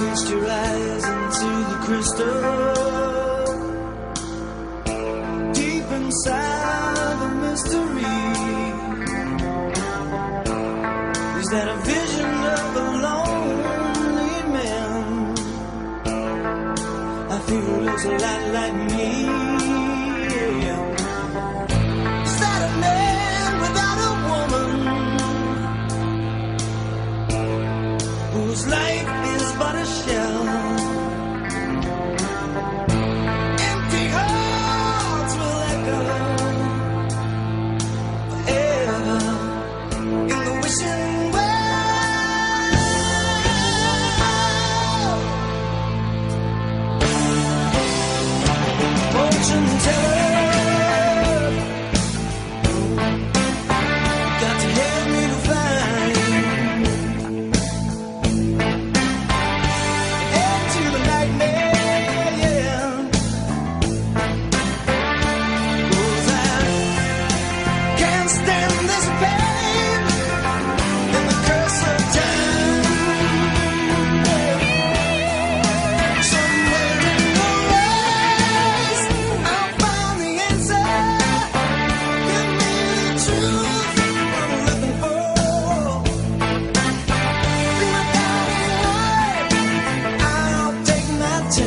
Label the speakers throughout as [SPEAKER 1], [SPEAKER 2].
[SPEAKER 1] Reached your eyes into the crystal, deep inside the mystery. Is that a vision of a lonely man? I feel looks a like me. It's like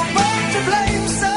[SPEAKER 1] were both to blame.